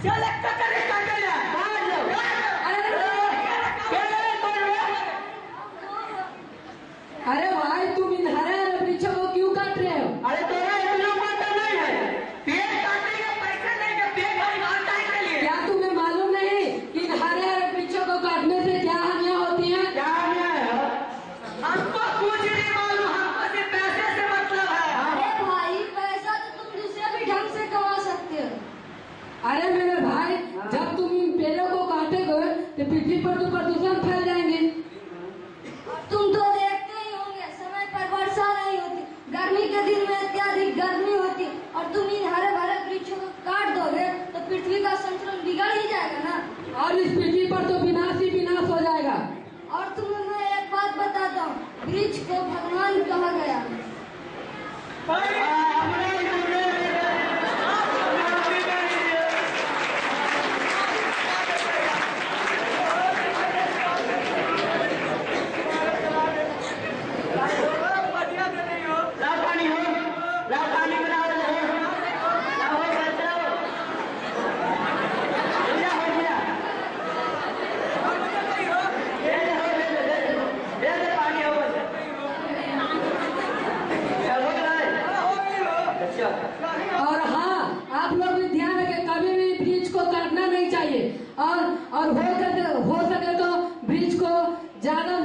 अरे भाई तुम इन हरे हरे वृक्षों को क्यों काट रहे हो? अरे तेरा इतना पता नहीं है। पेड़ काटने के पैसे नहीं के पेड़ परिवार के लिए। क्या तुम्हें मालूम नहीं कि इन हरे हरे वृक्षों को काटने से क्या हानियाँ होती हैं? क्या है? हमको कुछ नहीं मालूम। हमको सिर्फ़ पैसे से मतलब है। अरे भाई पैसा तो तुम दूसरे भी ढंग से कमा सकते हो। अरे मेरे जब तुम इन पेड़ों को काटेगे तो पृथ्वी पर तो प्रदूषण फैल जाएँगे। तुम तो देखते ही होंगे समय पर वर्षा नहीं होती गर्मी के दिन में अत्यधिक गर्मी होती और तुम इन हरे भरे वृक्षों को काट दोगे तो पृथ्वी का संतुलन बिगड़ ही जाएगा ना? और इस पृथ्वी पर तो विनाश ही विनाश हो जाएगा। और तुम्हें मैं एक बात बताता हूँ वृक्ष को भगवान कहा गया। और हाँ आप लोग भी ध्यान रखें, कभी भी ब्रिज को काटना नहीं चाहिए। और और हो सके हो सके तो ब्रिज को ज़्यादा